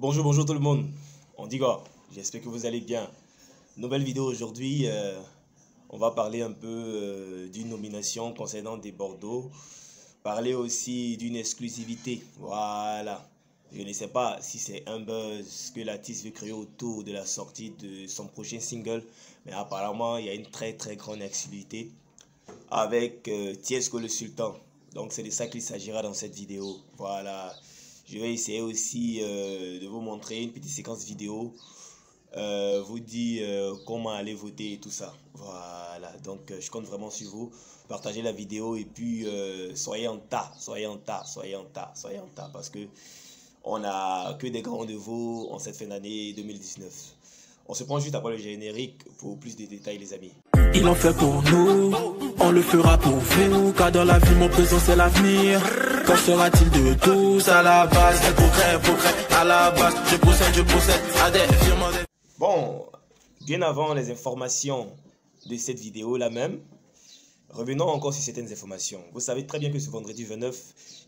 Bonjour, bonjour tout le monde. On dit quoi? J'espère que vous allez bien. Nouvelle vidéo aujourd'hui. euh, on va parler un peu euh, d'une nomination concernant des Bordeaux. Parler aussi d'une exclusivité. Voilà. Je ne sais pas si c'est un buzz que l'artiste veut créer autour de la sortie de son prochain single. Mais apparemment, il y a une très très grande exclusivité avec euh, Tiesco le Sultan. Donc c'est de ça qu'il s'agira dans cette vidéo. Voilà. Je vais essayer aussi euh, de vous montrer une petite séquence vidéo. Euh, vous dit euh, comment aller voter et tout ça. Voilà. Donc je compte vraiment sur vous. Partagez la vidéo et puis soyez en tas, soyez en tas, soyez en tas, soyez en tas. Parce que on a que des grands rendez-vous en cette fin d'année 2019. On se prend juste après le générique pour plus de détails les amis. Fait pour nous, on le fera pour vous, car dans la vie mon présent c'est l'avenir. Qu'en sera-t-il de tous à la base? Des progrès, progrès, à la base, je procède, je procède à des firmes. Bon, bien avant les informations de cette vidéo là même, revenons encore sur certaines informations. Vous savez très bien que ce vendredi 29,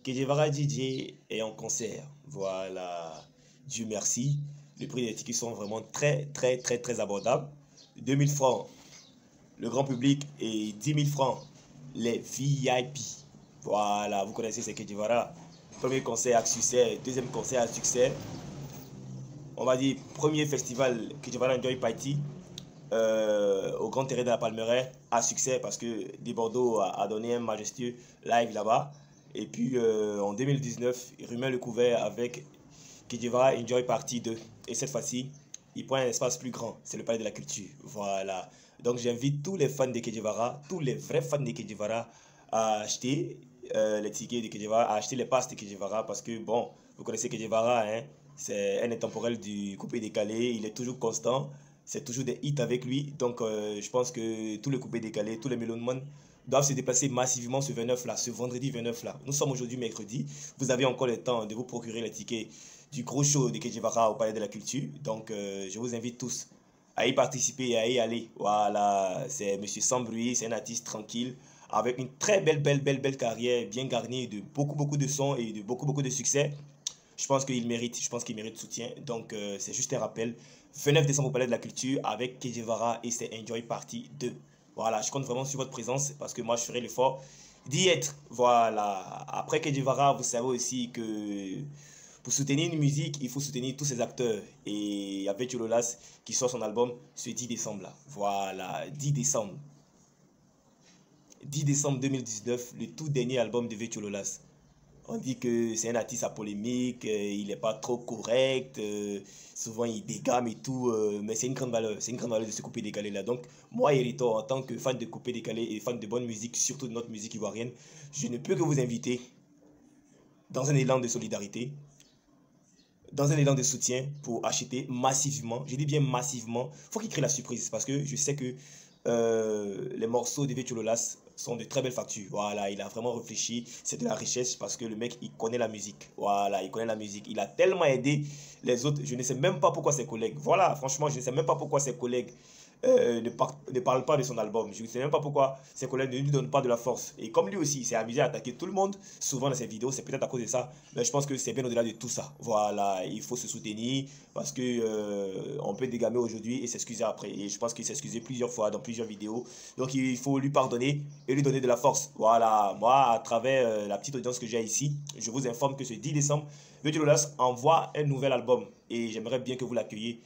Kejevara DJ est en concert. Voilà, Dieu merci. Les prix des tickets sont vraiment très très très très abordables. 2000 francs le grand public et 10 000 francs les VIP. Voilà, vous connaissez c'est Kejevara. Premier concert à succès, deuxième concert à succès on va dire, premier festival que vas Enjoy Party euh, au Grand Terrain de la Palmeraie à succès parce que Des Bordeaux a, donné un majestueux live là-bas. Et puis euh, en 2019, il remet le couvert avec Kidjivara Enjoy Party 2. Et cette fois-ci, il prend un espace plus grand. C'est le palais de la culture. Voilà. Donc j'invite tous les fans de Kidjivara, tous les vrais fans de Kidjivara à acheter euh, les tickets de Kidjivara, à acheter les passes de Kidjivara parce que bon, vous connaissez Kidjivara, hein, c'est un intemporel du coupé décalé, il est toujours constant, c'est toujours des hits avec lui. Donc euh, je pense que tous les coupés décalés, tous les Melonman doivent se déplacer massivement ce 29 là, ce vendredi 29 là. Nous sommes aujourd'hui mercredi, vous avez encore le temps de vous procurer les tickets du gros show de Kejivara au Palais de la Culture. Donc euh, je vous invite tous à y participer et à y aller. Voilà, c'est Monsieur Sambruy, c'est un artiste tranquille avec une très belle, belle, belle, belle carrière bien garnie de beaucoup, beaucoup de sons et de beaucoup, beaucoup de succès. Je pense qu'il mérite, je pense qu'il mérite soutien. Donc euh, c'est juste un rappel. 29 décembre au Palais de la Culture avec Kejevara et c'est Enjoy Party 2. Voilà, je compte vraiment sur votre présence parce que moi je ferai l'effort d'y être. Voilà. Après Kejevara, vous savez aussi que pour soutenir une musique, il faut soutenir tous ses acteurs. Et il y a Vetio Lolas qui sort son album ce 10 décembre là. Voilà, 10 décembre. 10 décembre 2019, le tout dernier album de Vetio Lolas. On dit que c'est un artiste à polémique, euh, il n'est pas trop correct, euh, souvent il dégame et tout, euh, mais c'est une grande valeur, c'est une grande valeur de ce coupé décalé là. Donc, moi, Hérito, en tant que fan de coupé décalé et fan de bonne musique, surtout de notre musique ivoirienne, je ne peux que vous inviter dans un élan de solidarité, dans un élan de soutien pour acheter massivement, je dis bien massivement, faut qu'il crée la surprise parce que je sais que euh, les morceaux de Vetchulolas sont de très belles factures. Voilà, il a vraiment réfléchi, c'est de la richesse parce que le mec il connaît la musique. Voilà, il connaît la musique. Il a tellement aidé les autres, je ne sais même pas pourquoi ses collègues. Voilà, franchement, je ne sais même pas pourquoi ses collègues euh, ne, par- ne parlent pas de son album. Je ne sais même pas pourquoi ses collègues ne lui donnent pas de la force. Et comme lui aussi, il s'est amusé à attaquer tout le monde, souvent dans ses vidéos, c'est peut-être à cause de ça. Mais je pense que c'est bien au-delà de tout ça. Voilà, il faut se soutenir parce que euh, on peut dégamer aujourd'hui et s'excuser après. Et je pense qu'il s'est excusé plusieurs fois dans plusieurs vidéos. Donc il faut lui pardonner et lui donner de la force. Voilà, moi, à travers euh, la petite audience que j'ai ici, je vous informe que ce 10 décembre, Virgil Lolas envoie un nouvel album. Et j'aimerais bien que vous l'accueilliez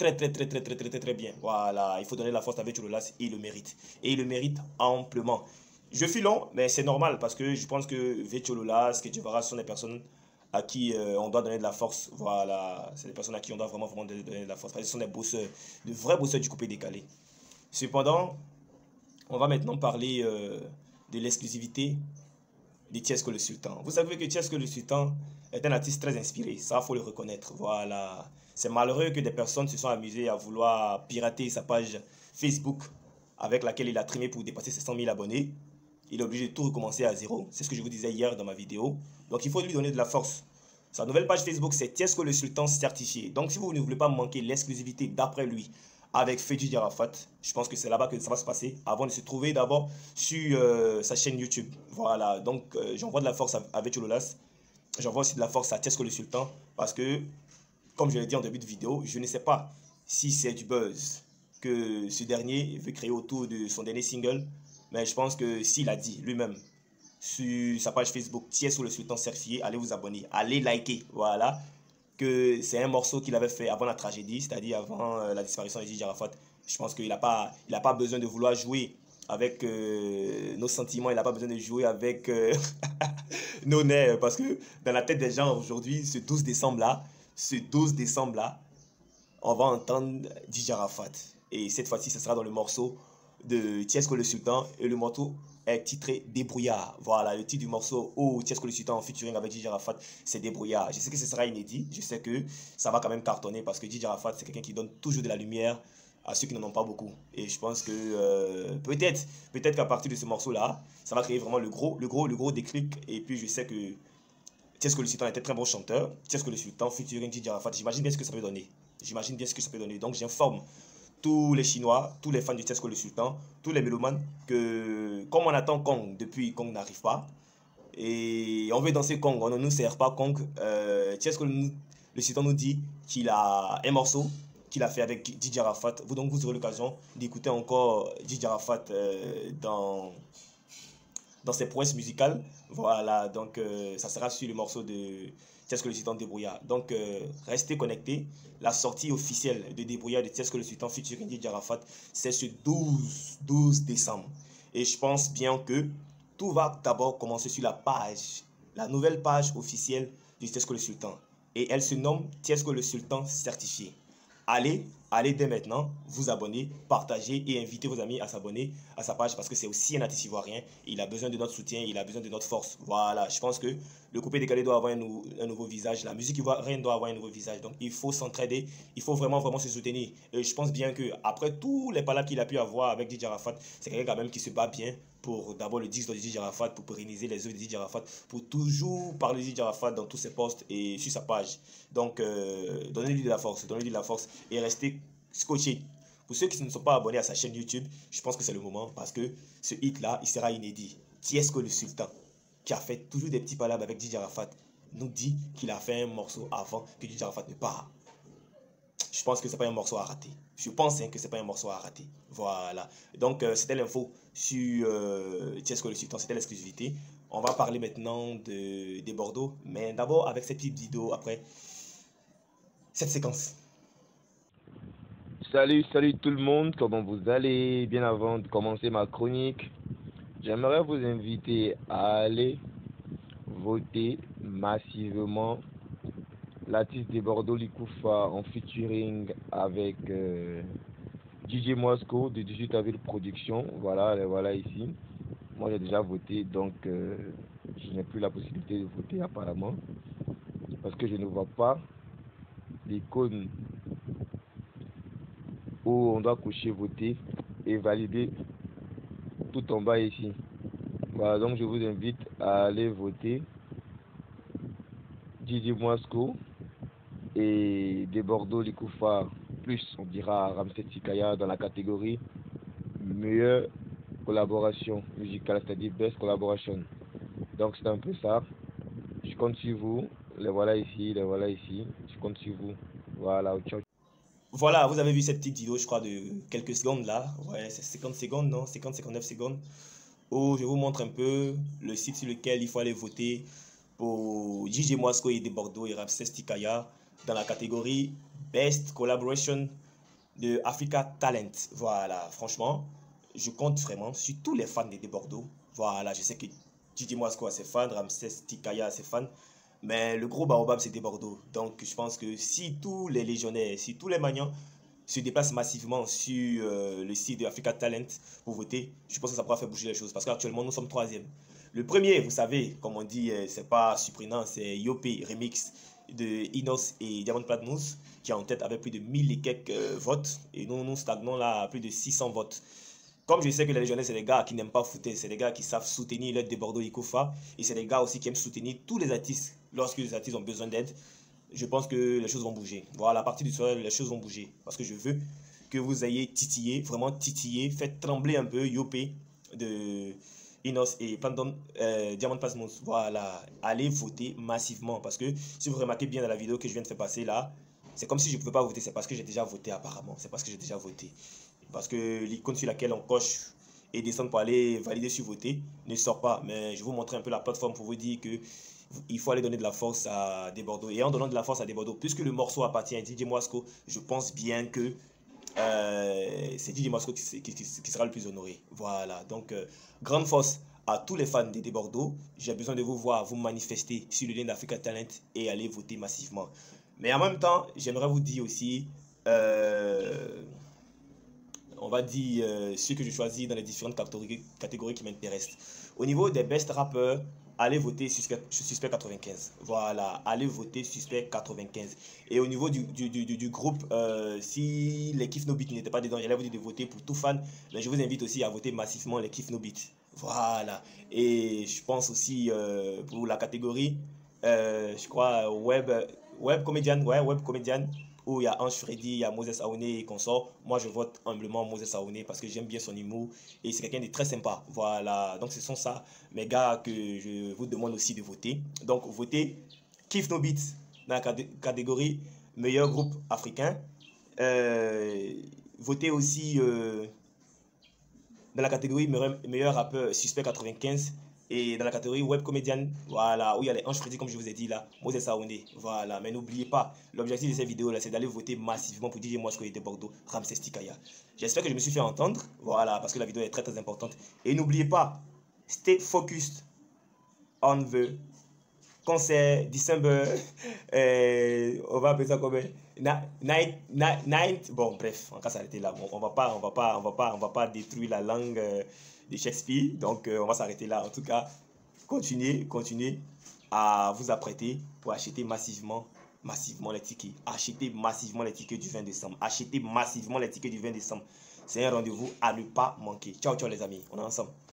très très très très très très très très bien. Voilà, il faut donner la force à Virgil Lolas et il le mérite. Et il le mérite amplement. Je suis long, mais c'est normal parce que je pense que Virgil Lolas, que Djevara sont des personnes à qui euh, on doit donner de la force. Voilà, c'est des personnes à qui on doit vraiment, vraiment donner de la force. Parce que ce sont des bosseurs, de vrais bosseurs du coupé décalé. Cependant, on va maintenant parler euh, de l'exclusivité de Tiesco le Sultan. Vous savez que Tiesco le Sultan est un artiste très inspiré, ça faut le reconnaître. Voilà. C'est malheureux que des personnes se sont amusées à vouloir pirater sa page Facebook avec laquelle il a trimé pour dépasser ses 100 000 abonnés. Il est obligé de tout recommencer à zéro. C'est ce que je vous disais hier dans ma vidéo. Donc il faut lui donner de la force. Sa nouvelle page Facebook, c'est Tiesco le Sultan certifié. Donc si vous ne voulez pas manquer l'exclusivité d'après lui avec Fedji Diarafat, je pense que c'est là-bas que ça va se passer avant de se trouver d'abord sur euh, sa chaîne YouTube. Voilà, donc euh, j'envoie de la force à, à. J'envoie aussi de la force à Tiesco le Sultan parce que comme je l'ai dit en début de vidéo, je ne sais pas si c'est du buzz que ce dernier veut créer autour de son dernier single. Mais je pense que s'il a dit lui-même sur sa page Facebook, tiens sur le sultan certifié, allez vous abonner, allez liker, voilà, que c'est un morceau qu'il avait fait avant la tragédie, c'est-à-dire avant euh, la disparition de Gigi Arafat. Je pense qu'il n'a pas, pas besoin de vouloir jouer avec euh, nos sentiments, il n'a pas besoin de jouer avec euh, nos nerfs, parce que dans la tête des gens aujourd'hui, ce 12 décembre-là, ce 12 décembre-là, on va entendre Gigi Arafat. Et cette fois-ci, ce sera dans le morceau de Tiesko le Sultan. Et le morceau est titré Débrouillard. Voilà, le titre du morceau où Tiesko le Sultan en featuring avec Gigi Arafat, c'est Débrouillard. Je sais que ce sera inédit. Je sais que ça va quand même cartonner parce que Gigi Arafat, c'est quelqu'un qui donne toujours de la lumière à ceux qui n'en ont pas beaucoup. Et je pense que euh, peut-être peut-être qu'à partir de ce morceau-là, ça va créer vraiment le gros, le gros, le gros déclic. Et puis je sais que Tiesko le Sultan était très bon chanteur. Tiesko le Sultan featuring Gigi Arafat. J'imagine bien ce que ça peut donner. J'imagine bien ce que ça peut donner. Donc j'informe tous les Chinois, tous les fans du Tesco le Sultan, tous les mélomanes, que comme on attend Kong depuis Kong n'arrive pas, et on veut danser Kong, on ne nous sert pas Kong, euh, le Sultan nous dit qu'il a un morceau qu'il a fait avec DJ Arafat. Vous donc vous aurez l'occasion d'écouter encore DJ Arafat euh, dans dans ses prouesses musicales. Voilà, donc euh, ça sera sur le morceau de Tiesque le Sultan Débrouillard. Donc, euh, restez connectés. La sortie officielle de Débrouillard de Tiesque le Sultan featuring Didier Arafat, c'est ce 12, 12 décembre. Et je pense bien que tout va d'abord commencer sur la page, la nouvelle page officielle du Tiesque le Sultan. Et elle se nomme Tiesque le Sultan certifié. Allez allez dès maintenant vous abonner, partager et inviter vos amis à s'abonner à sa page parce que c'est aussi un artiste ivoirien. Il a besoin de notre soutien, il a besoin de notre force. Voilà, je pense que le coupé décalé doit avoir un, nouveau visage. La musique ivoirienne doit avoir un nouveau visage. Donc il faut s'entraider, il faut vraiment, vraiment se soutenir. Et je pense bien que après tous les palabres qu'il a pu avoir avec DJ Arafat, c'est quelqu'un quand même qui se bat bien pour d'abord le disque de DJ Arafat, pour pérenniser les œuvres de DJ Arafat, pour toujours parler de DJ Arafat dans tous ses posts et sur sa page. Donc, euh, donnez-lui de la force, donnez-lui de la force et restez scotché. Pour ceux qui ne sont pas abonnés à sa chaîne YouTube, je pense que c'est le moment parce que ce hit-là, il sera inédit. Tiesco le Sultan, qui a fait toujours des petits palabres avec DJ Arafat, nous dit qu'il a fait un morceau avant que DJ Arafat ne part? Je pense que c'est pas un morceau à rater. Je pense hein, que c'est pas un morceau à rater. Voilà. Donc, euh, c'était l'info sur euh, Tiesco le Sultan, c'était l'exclusivité. On va parler maintenant de, des Bordeaux, mais d'abord avec cette petite vidéo après cette séquence. Salut, salut tout le monde, comment vous allez? Bien avant de commencer ma chronique, j'aimerais vous inviter à aller voter massivement l'artiste de Bordeaux Likoufa en featuring avec euh, DJ Mosco de 18 avril Production. Voilà, voilà ici. Moi j'ai déjà voté, donc euh, je n'ai plus la possibilité de voter apparemment parce que je ne vois pas l'icône où on doit coucher, voter et valider tout en bas ici. Voilà, donc je vous invite à aller voter Didi Moisco et des Bordeaux Likoufa plus on dira Ramsey Tikaya dans la catégorie meilleure collaboration musicale, c'est-à-dire best collaboration. Donc c'est un peu ça. Je compte sur vous. Les voilà ici, les voilà ici. Je compte sur vous. Voilà. Voilà, vous avez vu cette petite vidéo, je crois, de quelques secondes là. Ouais, c'est 50 secondes, non? 50-59 secondes. Où je vous montre un peu le site sur lequel il faut aller voter pour JJ Mosco et de Bordeaux et Ramsès Tikaya dans la catégorie Best Collaboration de Africa Talent. Voilà, franchement, je compte vraiment sur tous les fans de Bordeaux. Voilà, je sais que JJ Mosco a ses fans, Ramsès Tikaya a ses fans. Mais le gros baobab, c'était Bordeaux. Donc, je pense que si tous les légionnaires, si tous les magnons se déplacent massivement sur euh, le site de Africa Talent pour voter, je pense que ça pourra faire bouger les choses. Parce qu'actuellement, nous sommes troisième. Le premier, vous savez, comme on dit, euh, c'est pas surprenant, c'est Yopé Remix de Inos et Diamond Platnous qui est en tête avec plus de 1000 et quelques euh, votes. Et nous, nous stagnons là à plus de 600 votes. Comme je sais que les jeunes, c'est des gars qui n'aiment pas footer, c'est des gars qui savent soutenir l'aide de Bordeaux Ikofa, et c'est des gars aussi qui aiment soutenir tous les artistes lorsque les artistes ont besoin d'aide. Je pense que les choses vont bouger. Voilà, à partir du soir, les choses vont bouger. Parce que je veux que vous ayez titillé, vraiment titillé, faites trembler un peu Yopé de Inos et pendant euh, Diamond Pasmos. Voilà, allez voter massivement. Parce que si vous remarquez bien dans la vidéo que je viens de faire passer là, C'est comme si je ne pouvais pas voter, c'est parce que j'ai déjà voté apparemment. C'est parce que j'ai déjà voté. Parce que l'icône sur laquelle on coche et descendre pour aller valider sur voter ne sort pas. Mais je vais vous montrer un peu la plateforme pour vous dire que il faut aller donner de la force à des Bordeaux. Et en donnant de la force à des Bordeaux, puisque le morceau appartient à DJ Moisco, je pense bien que euh, c'est DJ Moisco qui, qui, sera le plus honoré. Voilà, donc euh, grande force à tous les fans des Bordeaux. J'ai besoin de vous voir, vous manifester sur le lien d'Africa Talent et aller voter massivement. Mais en même temps, j'aimerais vous dire aussi, euh, on va dire ce que je choisis dans les différentes catégories, catégories qui m'intéressent. Au niveau des best rappeurs, allez voter Suspect, Suspect 95. Voilà, allez voter Suspect 95. Et au niveau du, du, du, du groupe, euh, si les Kif No Beat n'étaient pas dedans, j'allais vous dire de voter pour tout fan. Mais je vous invite aussi à voter massivement les Kif No Beat. Voilà. Et je pense aussi euh, pour la catégorie, euh, je crois, web, web comédienne, ouais, web comédienne où il y a Ange Freddy, il y a Moses Aouné et consort. Moi, je vote humblement Moses Aouné parce que j'aime bien son humour et c'est quelqu'un de très sympa. Voilà, donc ce sont ça, mes gars, que je vous demande aussi de voter. Donc, votez Kiff No Beats dans la catégorie meilleur groupe africain. Euh, votez aussi euh, dans la catégorie meilleur, meilleur rappeur suspect 95 et dans la catégorie web comédienne, voilà, où il y a les anges Freddy, comme je vous ai dit là, Moses Saoundé. Voilà, mais n'oubliez pas, l'objectif de cette vidéo là, c'est d'aller voter massivement pour DJ et de Bordeaux, Ramsès Tikaya. J'espère que je me suis fait entendre, voilà, parce que la vidéo est très très importante. Et n'oubliez pas, stay focused on the concert December, euh, on va appeler ça comme night, night, night, bon bref, on va s'arrêter là. on va pas, on va pas, on va pas, on va pas détruire la langue. Euh, de Shakespeare. Donc, euh, on va s'arrêter là. En tout cas, continuez, continuez à vous apprêter pour acheter massivement, massivement les tickets. Achetez massivement les tickets du 20 décembre. Achetez massivement les tickets du 20 décembre. C'est un rendez-vous à ne pas manquer. Ciao, ciao les amis. On est ensemble.